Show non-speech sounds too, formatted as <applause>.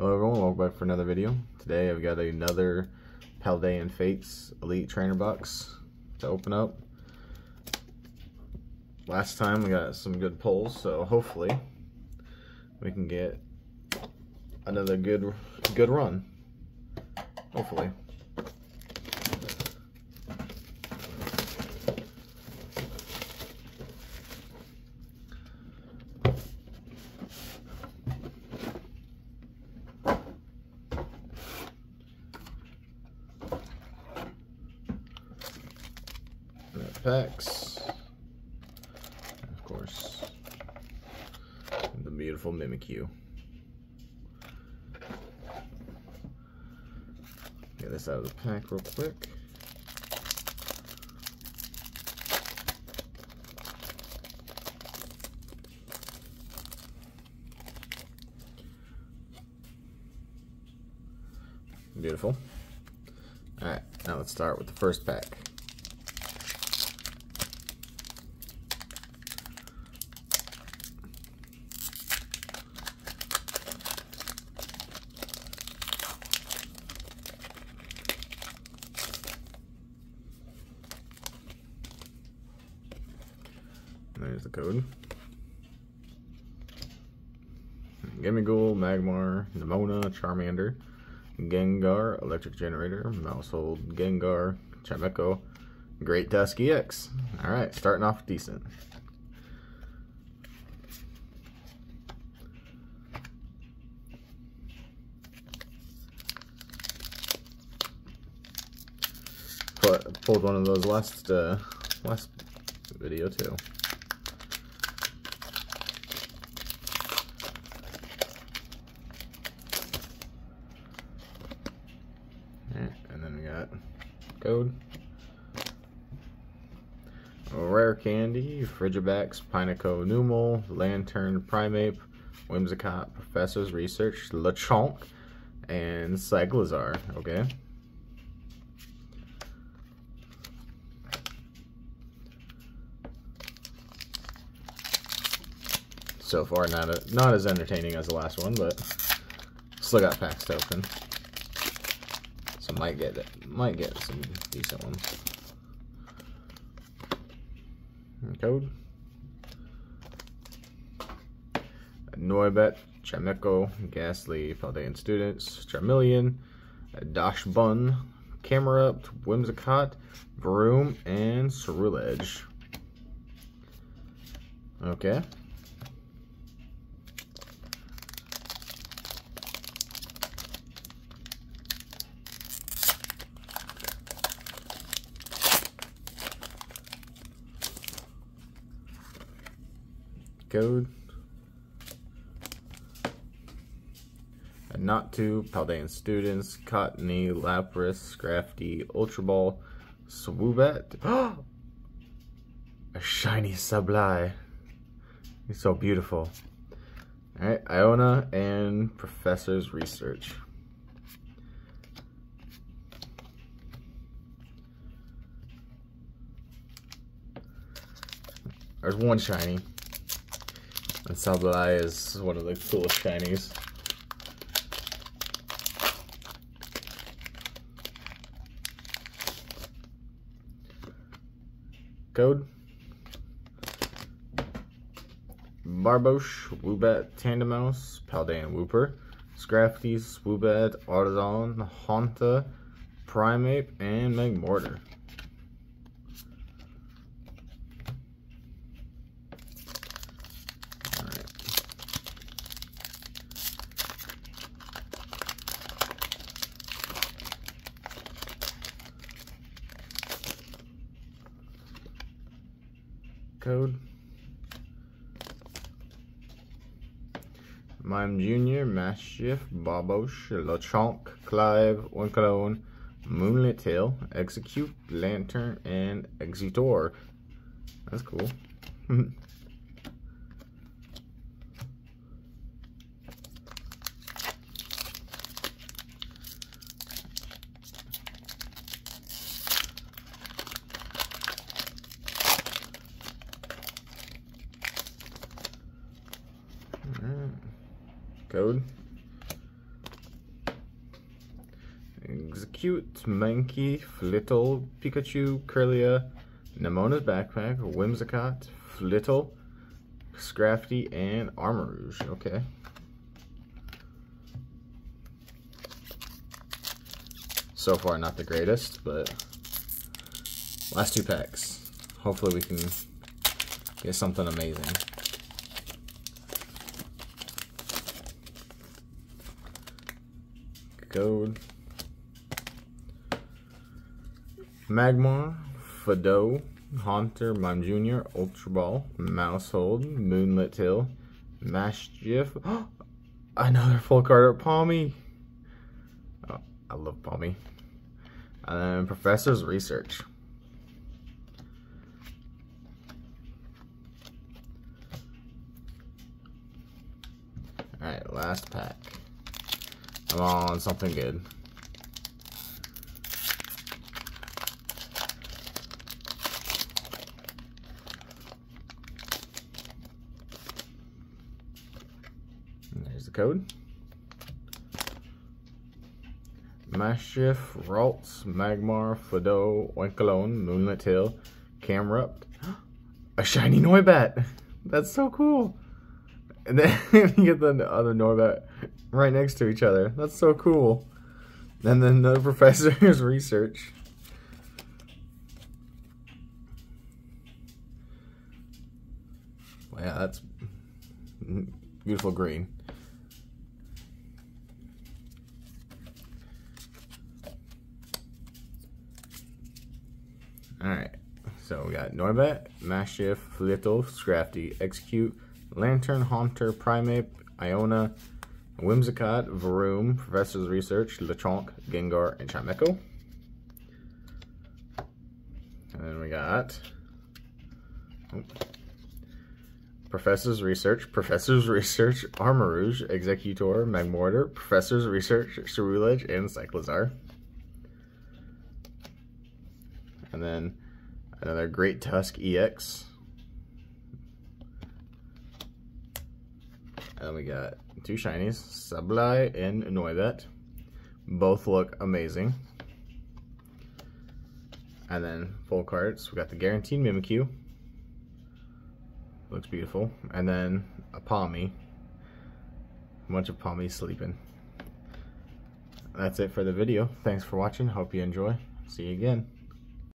Hello everyone, welcome back for another video. Today I've got another Paldean Fates Elite Trainer box to open up. Last time we got some good pulls, so hopefully we can get another good good run. Hopefully. Packs. Of course, the beautiful Mimikyu. Get this out of the pack real quick. Beautiful. Alright, now let's start with the first pack. There's the code. Gimmighoul, Magmar, Nemona, Charmander, Gengar, Electric Generator, Maushold, Gengar, Chimecho, Great Tusk EX. Alright, starting off decent. pulled one of those last uh, last video too. Code. Rare Candy, Frigibax, Pineco Numel, Lanturn, Primeape, Whimsicott, Professor's Research, Lechonk, and Cyclizar, okay? So far, not a, not as entertaining as the last one, but still got packs to open. Might get might get some decent ones. Code. Noibat, Chimecho, Gastly, Paldean Students, Charmeleon, Dachsbun, Camerupt, Whimsicott, Varoom, and Ceruledge. Okay. Code. And not to Paldean students, Cottonee, Lapras, Scrafty, Ultra Ball, Swoobat. <gasps> A shiny Sableye. He's so beautiful. Alright, Iono and Professor's Research. There's one shiny. And Sableye is one of the coolest shinies. Code. Barboach, Woobat, Tandemaus, Paldean Wooper, Scrafty, Swoobat, Artazon, Haunter, Primeape, and Magmortar. Code. Mime Jr., Maschiff, Barboach, Lechonk, Clive, Winclone, Moonlit Tail, Exeggcute, Lanturn, and Exeggutor. That's cool. <laughs> Code. Exeggcute, Mankey, Flittle, Pikachu, Kirlia, Nemona's Backpack, Whimsicott, Flittle, Scrafty, and Armarouge. Okay. So far, not the greatest, but last two packs. Hopefully we can get something amazing. Code. Magmar, Fidough, Haunter, Mime Jr., Ultra Ball, Maushold, Moonlit Hill, Maschiff. <gasps> Another full card of Pawmi. Oh, I love Pawmi. And Professor's Research. Alright, last pack. Come on, something good. there's the code. Maschiff, Ralts, Magmar, Fidough, Oinkologne, Moonlit Hill, Camerupt. <gasps> A shiny Noibat! That's so cool! And then <laughs> you get the other Noibat right next to each other. That's so cool. And then the <laughs> professor's research. Yeah, that's beautiful green. Alright, so we got Noibat, Maschiff, Flittle, Scrafty, Exeggcute, Lanturn, Haunter, Primeape, Iono, Whimsicott, Varoom, Professor's Research, Lechonk, Gengar, and Chimecho. And then we got oh, Professor's Research, Professor's Research, Armarouge, Exeggutor, Magmortar, Professor's Research, Ceruledge, and Cyclizar. And then another Great Tusk EX. And we got two shinies, Sableye and Noibat. Both look amazing. And then full cards, we got the Guaranteed Mimikyu. Looks beautiful. And then a Pawmi. A bunch of Pawmi sleeping. That's it for the video. Thanks for watching. Hope you enjoy. See you again.